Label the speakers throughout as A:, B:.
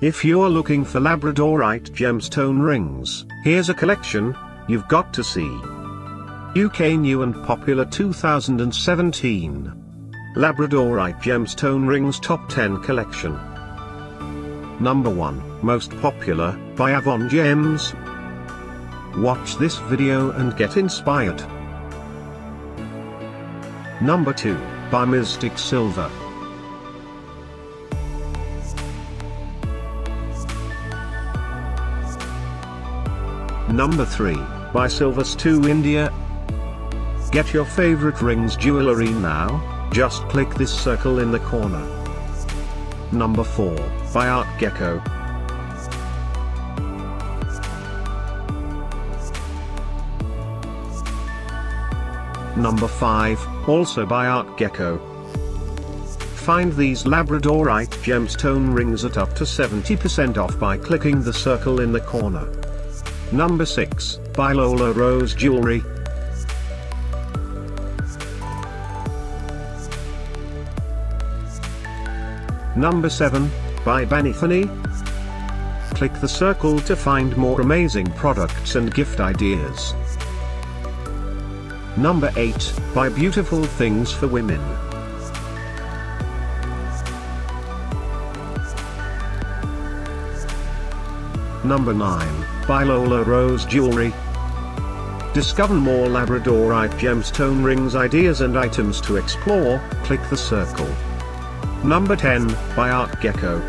A: If you're looking for Labradorite gemstone rings, here's a collection you've got to see. UK New and Popular 2017 Labradorite Gemstone Rings Top 10 Collection Number 1, Most Popular, by Avant Gems. Watch this video and get inspired. Number 2, by Mystic Silver. Number 3, by Silvestoo India. Get your favorite rings jewelry now, just click this circle in the corner. Number 4, by Art Gecko. Number 5, also by Art Gecko. Find these Labradorite gemstone rings at up to 70% off by clicking the circle in the corner. Number 6, by Lola Rose Jewelry. Number 7, by Banithani. Click the circle to find more amazing products and gift ideas. Number 8, by Beautiful Things for Women. Number 9, by Lola Rose Jewelry. Discover more Labradorite gemstone rings ideas and items to explore, click the circle. Number 10, by Art Gecko.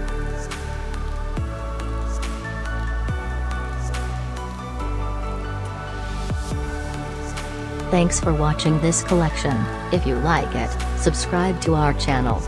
B: Thanks for watching this collection. If you like it, subscribe to our channel.